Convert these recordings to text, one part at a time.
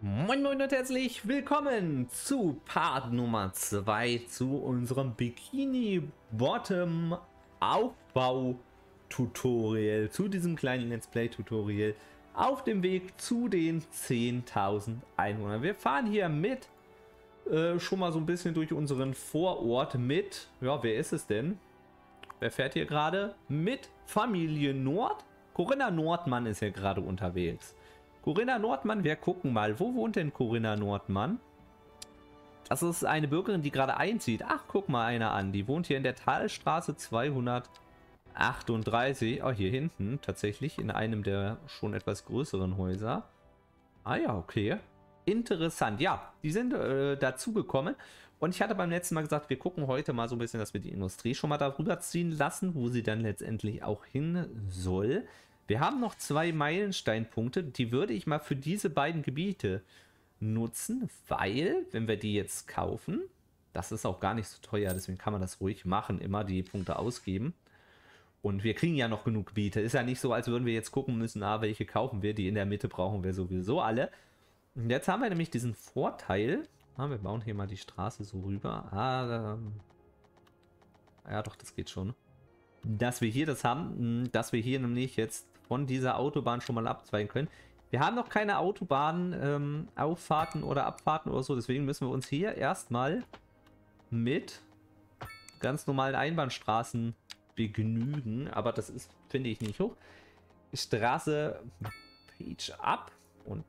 Moin Moin und herzlich willkommen zu Part Nummer 2 zu unserem Bikini Bottom Aufbau Tutorial, zu diesem kleinen Let's Play Tutorial auf dem Weg zu den 10.000 Einwohnern. Wir fahren hier mit äh, schon mal so ein bisschen durch unseren Vorort mit, ja wer ist es denn? Wer fährt hier gerade? Mit Familie Nord. Corinna Nordmann ist hier gerade unterwegs. Corinna Nordmann, wir gucken mal. Wo wohnt denn Corinna Nordmann? Das ist eine Bürgerin, die gerade einzieht. Ach, guck mal einer an. Die wohnt hier in der Talstraße 238. Oh, hier hinten tatsächlich in einem der schon etwas größeren Häuser. Ah ja, okay. Interessant. Ja, die sind äh, dazugekommen. Und ich hatte beim letzten Mal gesagt, wir gucken heute mal so ein bisschen, dass wir die Industrie schon mal darüber ziehen lassen, wo sie dann letztendlich auch hin soll. Wir haben noch zwei Meilensteinpunkte, die würde ich mal für diese beiden Gebiete nutzen, weil, wenn wir die jetzt kaufen, das ist auch gar nicht so teuer, deswegen kann man das ruhig machen, immer die Punkte ausgeben. Und wir kriegen ja noch genug Gebiete. Ist ja nicht so, als würden wir jetzt gucken müssen, ah, welche kaufen wir. Die in der Mitte brauchen wir sowieso alle. Und jetzt haben wir nämlich diesen Vorteil. Ah, wir bauen hier mal die Straße so rüber. Ah, ähm, ja doch, das geht schon. Dass wir hier das haben, dass wir hier nämlich jetzt von dieser Autobahn schon mal abzweigen können. Wir haben noch keine Autobahn-Auffahrten ähm, oder Abfahrten oder so, deswegen müssen wir uns hier erstmal mit ganz normalen Einbahnstraßen begnügen. Aber das ist, finde ich, nicht hoch. Straße Page Up und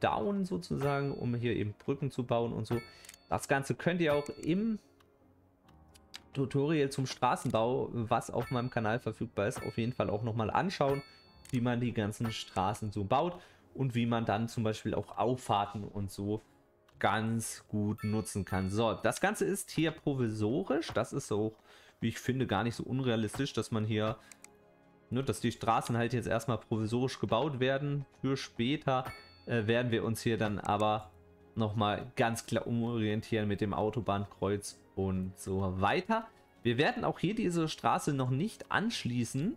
Down sozusagen, um hier eben Brücken zu bauen und so. Das Ganze könnt ihr auch im Tutorial zum Straßenbau, was auf meinem Kanal verfügbar ist, auf jeden Fall auch nochmal anschauen wie man die ganzen Straßen so baut und wie man dann zum Beispiel auch Auffahrten und so ganz gut nutzen kann. So, das Ganze ist hier provisorisch. Das ist auch, wie ich finde, gar nicht so unrealistisch, dass man hier, ne, dass die Straßen halt jetzt erstmal provisorisch gebaut werden. Für später äh, werden wir uns hier dann aber nochmal ganz klar umorientieren mit dem Autobahnkreuz und so weiter. Wir werden auch hier diese Straße noch nicht anschließen,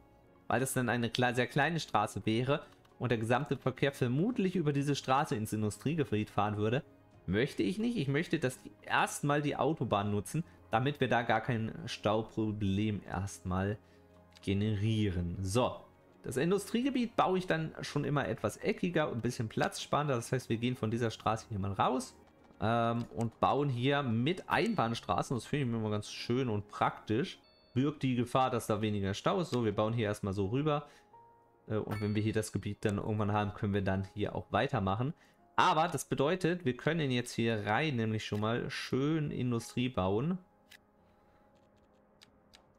weil das dann eine sehr kleine Straße wäre und der gesamte Verkehr vermutlich über diese Straße ins Industriegebiet fahren würde. Möchte ich nicht. Ich möchte, dass die erstmal die Autobahn nutzen, damit wir da gar kein Stauproblem erstmal generieren. So, das Industriegebiet baue ich dann schon immer etwas eckiger und ein bisschen platzsparender. Das heißt, wir gehen von dieser Straße hier mal raus ähm, und bauen hier mit Einbahnstraßen. Das finde ich immer ganz schön und praktisch birgt die Gefahr, dass da weniger Stau ist. So, wir bauen hier erstmal so rüber. Äh, und wenn wir hier das Gebiet dann irgendwann haben, können wir dann hier auch weitermachen. Aber das bedeutet, wir können jetzt hier rein nämlich schon mal schön Industrie bauen.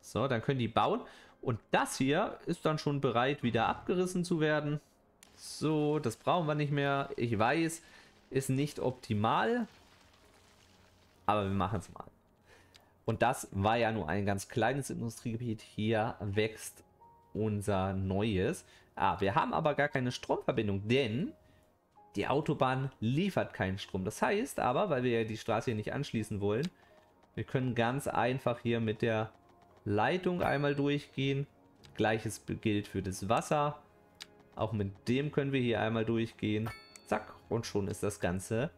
So, dann können die bauen. Und das hier ist dann schon bereit, wieder abgerissen zu werden. So, das brauchen wir nicht mehr. Ich weiß, ist nicht optimal. Aber wir machen es mal. Und das war ja nur ein ganz kleines Industriegebiet. Hier wächst unser neues. Ah, wir haben aber gar keine Stromverbindung, denn die Autobahn liefert keinen Strom. Das heißt aber, weil wir ja die Straße hier nicht anschließen wollen, wir können ganz einfach hier mit der Leitung einmal durchgehen. Gleiches gilt für das Wasser. Auch mit dem können wir hier einmal durchgehen. Zack, und schon ist das Ganze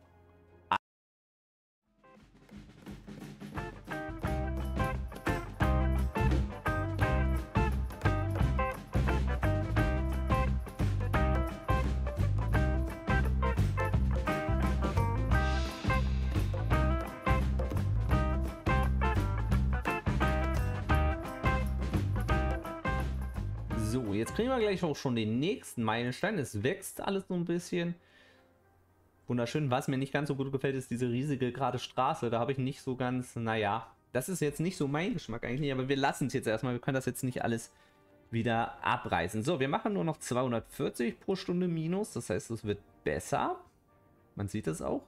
So, jetzt kriegen wir gleich auch schon den nächsten Meilenstein. Es wächst alles so ein bisschen. Wunderschön. Was mir nicht ganz so gut gefällt, ist diese riesige gerade Straße. Da habe ich nicht so ganz, naja, das ist jetzt nicht so mein Geschmack eigentlich, aber wir lassen es jetzt erstmal. Wir können das jetzt nicht alles wieder abreißen. So, wir machen nur noch 240 pro Stunde Minus. Das heißt, es wird besser. Man sieht es auch.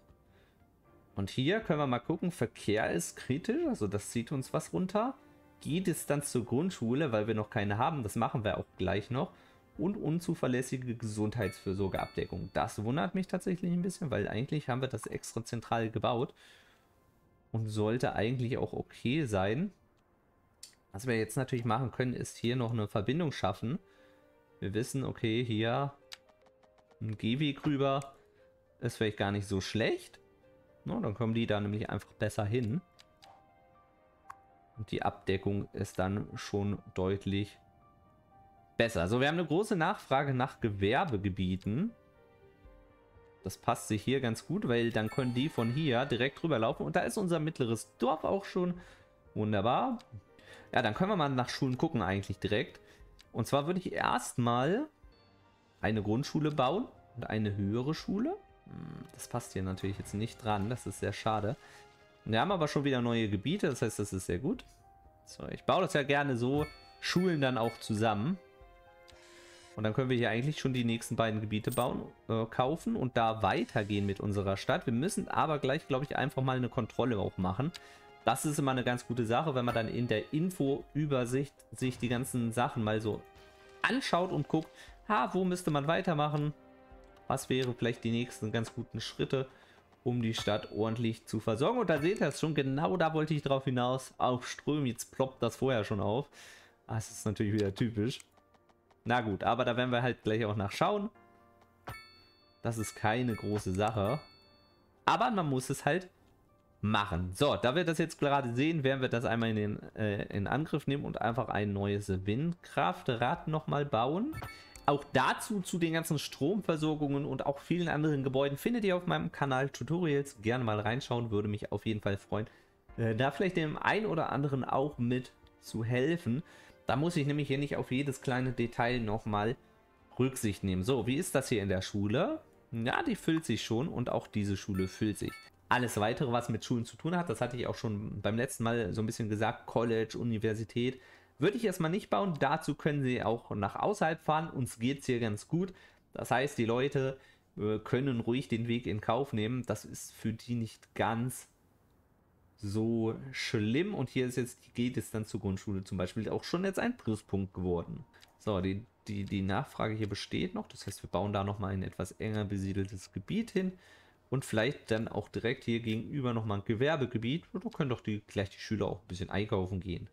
Und hier können wir mal gucken, Verkehr ist kritisch, also das zieht uns was runter die Distanz zur Grundschule, weil wir noch keine haben, das machen wir auch gleich noch. Und unzuverlässige Gesundheitsfürsorgeabdeckung. Das wundert mich tatsächlich ein bisschen, weil eigentlich haben wir das extra zentral gebaut. Und sollte eigentlich auch okay sein. Was wir jetzt natürlich machen können, ist hier noch eine Verbindung schaffen. Wir wissen, okay, hier ein Gehweg rüber. ist vielleicht gar nicht so schlecht. No, dann kommen die da nämlich einfach besser hin. Und die Abdeckung ist dann schon deutlich besser. Also wir haben eine große Nachfrage nach Gewerbegebieten. Das passt sich hier ganz gut, weil dann können die von hier direkt rüberlaufen. Und da ist unser mittleres Dorf auch schon. Wunderbar. Ja, dann können wir mal nach Schulen gucken eigentlich direkt. Und zwar würde ich erstmal eine Grundschule bauen und eine höhere Schule. Hm, das passt hier natürlich jetzt nicht dran, das ist sehr schade. Wir haben aber schon wieder neue Gebiete, das heißt, das ist sehr gut. So, ich baue das ja gerne so, Schulen dann auch zusammen. Und dann können wir hier eigentlich schon die nächsten beiden Gebiete bauen, äh, kaufen und da weitergehen mit unserer Stadt. Wir müssen aber gleich, glaube ich, einfach mal eine Kontrolle auch machen. Das ist immer eine ganz gute Sache, wenn man dann in der Info-Übersicht sich die ganzen Sachen mal so anschaut und guckt, ha, wo müsste man weitermachen? Was wäre vielleicht die nächsten ganz guten Schritte, um die Stadt ordentlich zu versorgen? Und da seht ihr es schon, genau da wollte ich drauf hinaus. Auf Ström, jetzt ploppt das vorher schon auf. Das ist natürlich wieder typisch. Na gut, aber da werden wir halt gleich auch nachschauen. Das ist keine große Sache. Aber man muss es halt machen. So, da wir das jetzt gerade sehen, werden wir das einmal in, den, äh, in Angriff nehmen und einfach ein neues Windkraftrad nochmal bauen. Auch dazu, zu den ganzen Stromversorgungen und auch vielen anderen Gebäuden, findet ihr auf meinem Kanal Tutorials. Gerne mal reinschauen, würde mich auf jeden Fall freuen, äh, da vielleicht dem einen oder anderen auch mit zu helfen. Da muss ich nämlich hier nicht auf jedes kleine Detail nochmal Rücksicht nehmen. So, wie ist das hier in der Schule? Ja, die füllt sich schon und auch diese Schule füllt sich. Alles weitere, was mit Schulen zu tun hat, das hatte ich auch schon beim letzten Mal so ein bisschen gesagt, College, Universität, würde ich erstmal nicht bauen. Dazu können sie auch nach außerhalb fahren. Uns geht es hier ganz gut. Das heißt, die Leute äh, können ruhig den Weg in Kauf nehmen. Das ist für die nicht ganz so schlimm. Und hier ist jetzt die Gehdistanz zur Grundschule zum Beispiel auch schon jetzt ein Pluspunkt geworden. So, die, die, die Nachfrage hier besteht noch. Das heißt, wir bauen da nochmal ein etwas enger besiedeltes Gebiet hin. Und vielleicht dann auch direkt hier gegenüber nochmal ein Gewerbegebiet. Da können doch die, gleich die Schüler auch ein bisschen einkaufen gehen.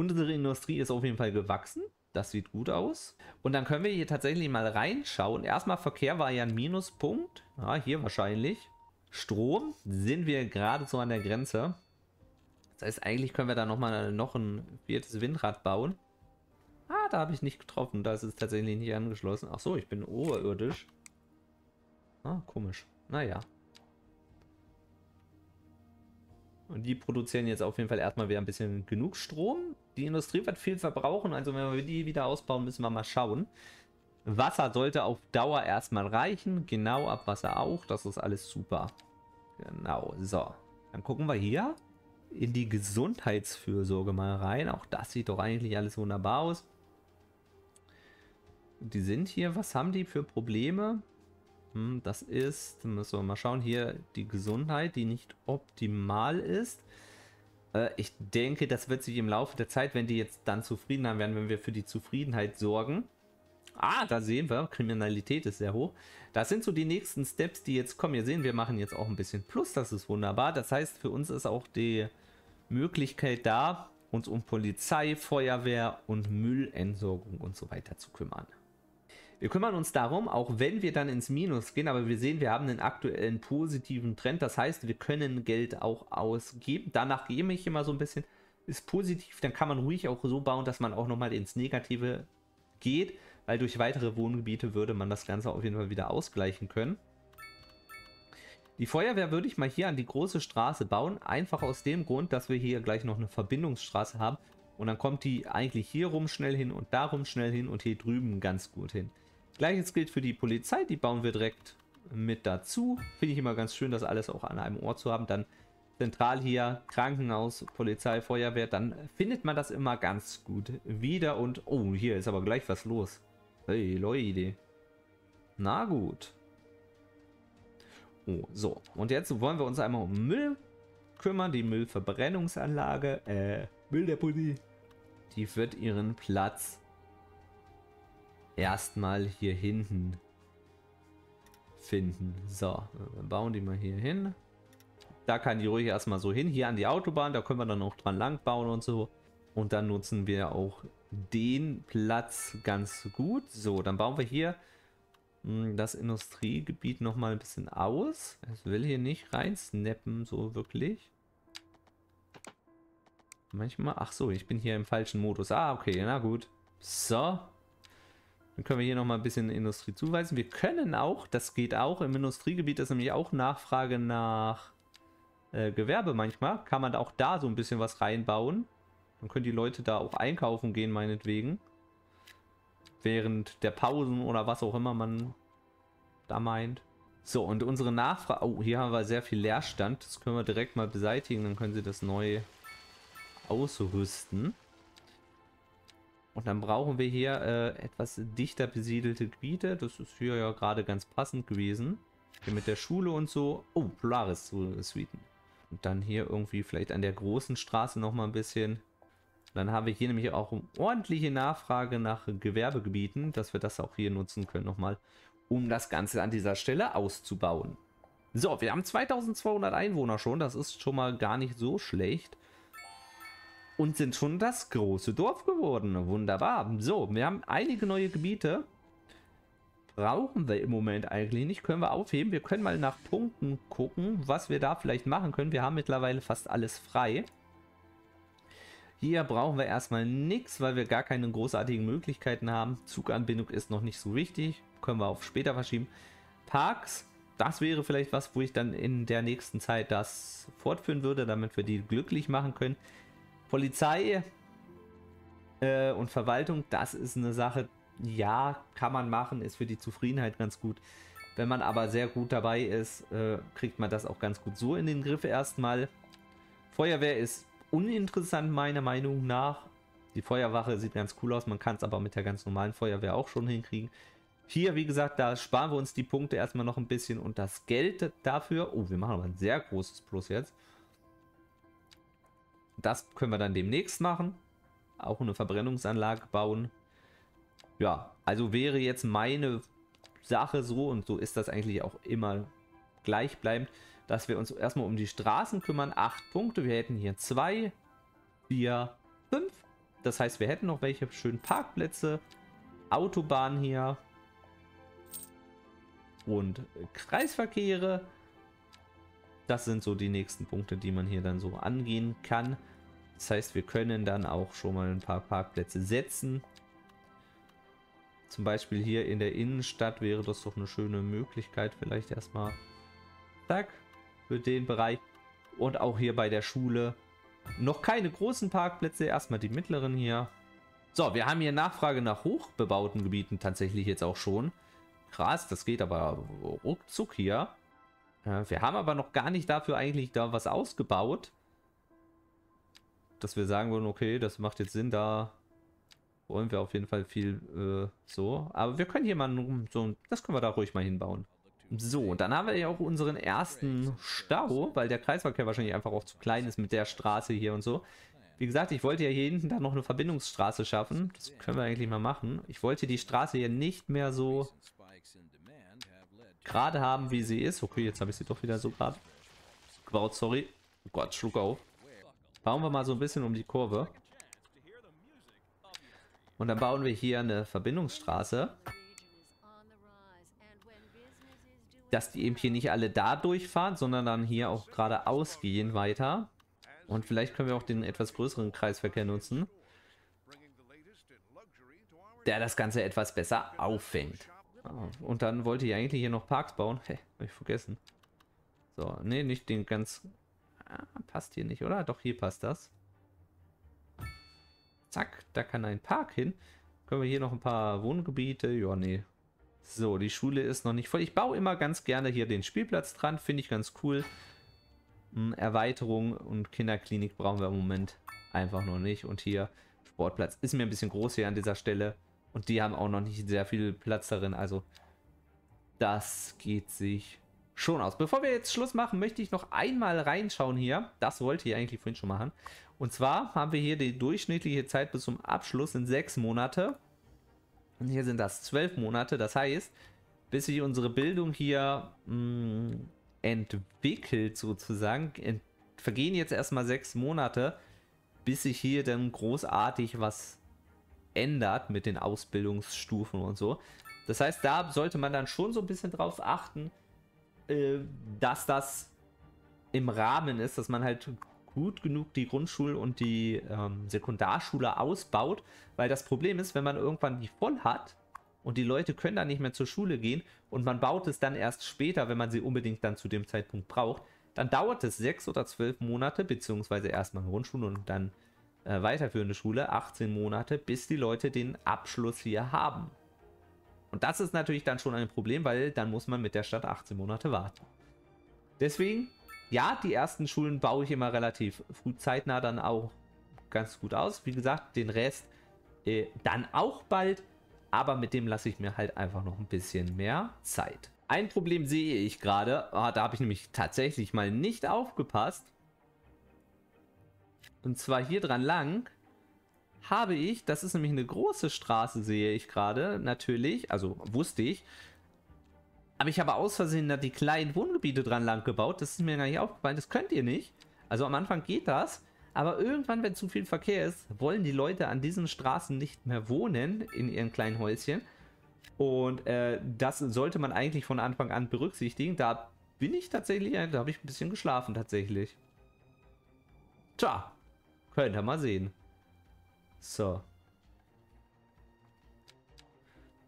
Unsere Industrie ist auf jeden Fall gewachsen. Das sieht gut aus. Und dann können wir hier tatsächlich mal reinschauen. Erstmal Verkehr war ja ein Minuspunkt. Ja, hier wahrscheinlich. Strom sind wir gerade so an der Grenze. Das heißt, eigentlich können wir da nochmal noch ein viertes Windrad bauen. Ah, da habe ich nicht getroffen. Da ist es tatsächlich nicht angeschlossen. Ach so, ich bin oberirdisch. Ah, komisch. Naja. Und die produzieren jetzt auf jeden Fall erstmal wieder ein bisschen genug Strom. Die Industrie wird viel verbrauchen, also wenn wir die wieder ausbauen, müssen wir mal schauen. Wasser sollte auf Dauer erstmal reichen. Genau, Abwasser auch. Das ist alles super. Genau, so. Dann gucken wir hier in die Gesundheitsfürsorge mal rein. Auch das sieht doch eigentlich alles wunderbar aus. Die sind hier, was haben die für Probleme? Hm, das ist, müssen wir mal schauen, hier die Gesundheit, die nicht optimal ist. Äh, ich denke, das wird sich im Laufe der Zeit, wenn die jetzt dann zufrieden haben werden, wenn wir für die Zufriedenheit sorgen. Ah, da sehen wir, Kriminalität ist sehr hoch. Das sind so die nächsten Steps, die jetzt kommen. Ihr sehen, wir machen jetzt auch ein bisschen Plus, das ist wunderbar. Das heißt, für uns ist auch die Möglichkeit da, uns um Polizei, Feuerwehr und Müllentsorgung und so weiter zu kümmern. Wir kümmern uns darum, auch wenn wir dann ins Minus gehen, aber wir sehen, wir haben einen aktuellen positiven Trend. Das heißt, wir können Geld auch ausgeben. Danach gehe ich immer so ein bisschen, ist positiv, dann kann man ruhig auch so bauen, dass man auch nochmal ins Negative geht, weil durch weitere Wohngebiete würde man das Ganze auf jeden Fall wieder ausgleichen können. Die Feuerwehr würde ich mal hier an die große Straße bauen, einfach aus dem Grund, dass wir hier gleich noch eine Verbindungsstraße haben und dann kommt die eigentlich hier rum schnell hin und darum schnell hin und hier drüben ganz gut hin. Gleiches gilt für die Polizei, die bauen wir direkt mit dazu. Finde ich immer ganz schön, das alles auch an einem Ort zu haben. Dann zentral hier Krankenhaus, Polizei, Feuerwehr, dann findet man das immer ganz gut wieder. Und, oh, hier ist aber gleich was los. Hey, Leute. Na gut. Oh, so. Und jetzt wollen wir uns einmal um Müll kümmern. Die Müllverbrennungsanlage, äh, Mülldeponie. Die wird ihren Platz erstmal hier hinten finden. So, bauen die mal hier hin. Da kann die ruhig erstmal so hin. Hier an die Autobahn, da können wir dann auch dran lang bauen und so. Und dann nutzen wir auch den Platz ganz gut. So, dann bauen wir hier hm, das Industriegebiet noch mal ein bisschen aus. Es will hier nicht reinsnappen, so wirklich. Manchmal, ach so, ich bin hier im falschen Modus. Ah, okay, na gut. So. Dann können wir hier noch mal ein bisschen Industrie zuweisen. Wir können auch, das geht auch, im Industriegebiet ist nämlich auch Nachfrage nach äh, Gewerbe manchmal. Kann man auch da so ein bisschen was reinbauen. Dann können die Leute da auch einkaufen gehen, meinetwegen. Während der Pausen oder was auch immer man da meint. So, und unsere Nachfrage... Oh, hier haben wir sehr viel Leerstand. Das können wir direkt mal beseitigen. Dann können sie das neu ausrüsten. Und dann brauchen wir hier äh, etwas dichter besiedelte Gebiete. Das ist hier ja gerade ganz passend gewesen. Hier mit der Schule und so. Oh, Polaris Suiten. Und dann hier irgendwie vielleicht an der großen Straße nochmal ein bisschen. Dann haben wir hier nämlich auch ordentliche Nachfrage nach Gewerbegebieten, dass wir das auch hier nutzen können nochmal, um das Ganze an dieser Stelle auszubauen. So, wir haben 2200 Einwohner schon, das ist schon mal gar nicht so schlecht und sind schon das große Dorf geworden. Wunderbar. So, wir haben einige neue Gebiete. Brauchen wir im Moment eigentlich nicht. Können wir aufheben. Wir können mal nach Punkten gucken, was wir da vielleicht machen können. Wir haben mittlerweile fast alles frei. Hier brauchen wir erstmal nichts, weil wir gar keine großartigen Möglichkeiten haben. Zuganbindung ist noch nicht so wichtig. Können wir auf später verschieben. Parks, das wäre vielleicht was, wo ich dann in der nächsten Zeit das fortführen würde, damit wir die glücklich machen können. Polizei äh, und Verwaltung, das ist eine Sache, ja, kann man machen, ist für die Zufriedenheit ganz gut. Wenn man aber sehr gut dabei ist, äh, kriegt man das auch ganz gut so in den Griff erstmal. Feuerwehr ist uninteressant meiner Meinung nach. Die Feuerwache sieht ganz cool aus, man kann es aber mit der ganz normalen Feuerwehr auch schon hinkriegen. Hier, wie gesagt, da sparen wir uns die Punkte erstmal noch ein bisschen und das Geld dafür. Oh, wir machen aber ein sehr großes Plus jetzt. Das können wir dann demnächst machen. Auch eine Verbrennungsanlage bauen. Ja, also wäre jetzt meine Sache so, und so ist das eigentlich auch immer gleichbleibend, dass wir uns erstmal um die Straßen kümmern. Acht Punkte. Wir hätten hier zwei, vier, fünf. Das heißt, wir hätten noch welche schönen Parkplätze, Autobahnen hier und Kreisverkehre. Das sind so die nächsten Punkte, die man hier dann so angehen kann. Das heißt, wir können dann auch schon mal ein paar Parkplätze setzen. Zum Beispiel hier in der Innenstadt wäre das doch eine schöne Möglichkeit. Vielleicht erstmal zack, für den Bereich. Und auch hier bei der Schule. Noch keine großen Parkplätze, erstmal die mittleren hier. So, wir haben hier Nachfrage nach hochbebauten Gebieten tatsächlich jetzt auch schon. Krass, das geht aber ruckzuck hier. Wir haben aber noch gar nicht dafür eigentlich da was ausgebaut. Dass wir sagen würden, okay, das macht jetzt Sinn, da wollen wir auf jeden Fall viel äh, so. Aber wir können hier mal so, das können wir da ruhig mal hinbauen. So, und dann haben wir ja auch unseren ersten Stau, weil der Kreisverkehr wahrscheinlich einfach auch zu klein ist mit der Straße hier und so. Wie gesagt, ich wollte ja hier hinten dann noch eine Verbindungsstraße schaffen. Das können wir eigentlich mal machen. Ich wollte die Straße hier nicht mehr so gerade haben, wie sie ist. Okay, jetzt habe ich sie doch wieder so gerade gebaut, sorry. Oh Gott, Schluck auf. Bauen wir mal so ein bisschen um die Kurve. Und dann bauen wir hier eine Verbindungsstraße. Dass die eben hier nicht alle da durchfahren, sondern dann hier auch geradeaus gehen weiter. Und vielleicht können wir auch den etwas größeren Kreisverkehr nutzen. Der das Ganze etwas besser auffängt. Ah, und dann wollte ich eigentlich hier noch Parks bauen. Hä, hab ich vergessen. So, nee, nicht den ganz... Ah, passt hier nicht, oder? Doch, hier passt das. Zack, da kann ein Park hin. Können wir hier noch ein paar Wohngebiete? Ja, nee. So, die Schule ist noch nicht voll. Ich baue immer ganz gerne hier den Spielplatz dran. Finde ich ganz cool. Hm, Erweiterung und Kinderklinik brauchen wir im Moment einfach noch nicht. Und hier Sportplatz ist mir ein bisschen groß hier an dieser Stelle. Und die haben auch noch nicht sehr viel Platz darin. Also das geht sich schon aus. Bevor wir jetzt Schluss machen, möchte ich noch einmal reinschauen hier. Das wollte ich eigentlich vorhin schon machen. Und zwar haben wir hier die durchschnittliche Zeit bis zum Abschluss in sechs Monate. Und hier sind das zwölf Monate. Das heißt, bis sich unsere Bildung hier mh, mm, entwickelt sozusagen, ent vergehen jetzt erstmal sechs Monate, bis sich hier dann großartig was ändert mit den Ausbildungsstufen und so. Das heißt, da sollte man dann schon so ein bisschen drauf achten, dass das im Rahmen ist, dass man halt gut genug die Grundschule und die ähm, Sekundarschule ausbaut, weil das Problem ist, wenn man irgendwann die voll hat und die Leute können dann nicht mehr zur Schule gehen und man baut es dann erst später, wenn man sie unbedingt dann zu dem Zeitpunkt braucht, dann dauert es sechs oder zwölf Monate, beziehungsweise erstmal Grundschule und dann äh, weiterführende Schule, 18 Monate, bis die Leute den Abschluss hier haben. Und das ist natürlich dann schon ein Problem, weil dann muss man mit der Stadt 18 Monate warten. Deswegen, ja, die ersten Schulen baue ich immer relativ früh zeitnah dann auch ganz gut aus. Wie gesagt, den Rest äh, dann auch bald, aber mit dem lasse ich mir halt einfach noch ein bisschen mehr Zeit. Ein Problem sehe ich gerade, ah, da habe ich nämlich tatsächlich mal nicht aufgepasst. Und zwar hier dran lang habe ich, das ist nämlich eine große Straße, sehe ich gerade, natürlich, also wusste ich. Aber ich habe aus Versehen da die kleinen Wohngebiete dran lang gebaut. Das ist mir gar nicht aufgefallen. Das könnt ihr nicht. Also am Anfang geht das. Aber irgendwann, wenn zu viel Verkehr ist, wollen die Leute an diesen Straßen nicht mehr wohnen in ihren kleinen Häuschen. Und äh, das sollte man eigentlich von Anfang an berücksichtigen. Da bin ich tatsächlich, da habe ich ein bisschen geschlafen tatsächlich. Tja, könnt ihr mal sehen. So.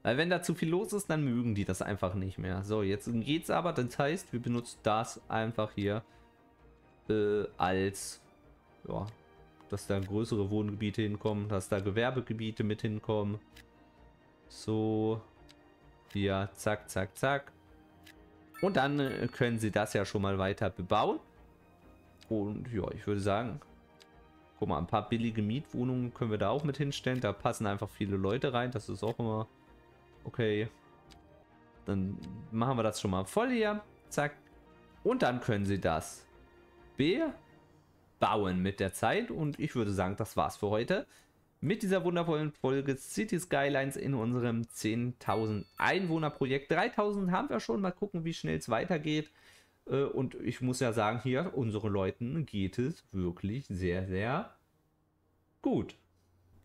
Weil wenn da zu viel los ist, dann mögen die das einfach nicht mehr. So, jetzt geht's aber. Das heißt, wir benutzen das einfach hier äh, als, ja, dass da größere Wohngebiete hinkommen, dass da Gewerbegebiete mit hinkommen. So. Hier, zack, zack, zack. Und dann äh, können sie das ja schon mal weiter bebauen. Und ja, ich würde sagen, Guck mal, ein paar billige Mietwohnungen können wir da auch mit hinstellen. Da passen einfach viele Leute rein. Das ist auch immer okay. Dann machen wir das schon mal voll hier. Zack. Und dann können sie das bebauen mit der Zeit. Und ich würde sagen, das war's für heute. Mit dieser wundervollen Folge City Skylines in unserem 10.000 Einwohner Projekt. 3.000 haben wir schon. Mal gucken, wie schnell es weitergeht. Äh, und ich muss ja sagen, hier, unseren Leuten geht es wirklich sehr, sehr gut.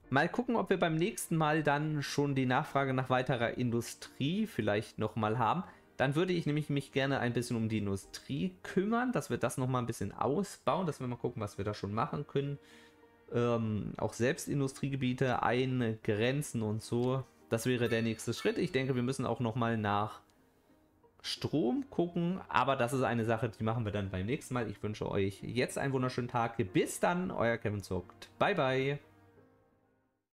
Mal gucken, ob wir beim nächsten Mal dann schon die Nachfrage nach weiterer Industrie vielleicht nochmal haben. Dann würde ich nämlich mich gerne ein bisschen um die Industrie kümmern, dass wir das nochmal ein bisschen ausbauen, dass wir mal gucken, was wir da schon machen können. Ähm, auch selbst Industriegebiete eingrenzen und so. Das wäre der nächste Schritt. Ich denke, wir müssen auch nochmal nach Strom gucken, aber das ist eine Sache, die machen wir dann beim nächsten Mal. Ich wünsche euch jetzt einen wunderschönen Tag. Bis dann, euer Kevin Zuckt. Bye, bye.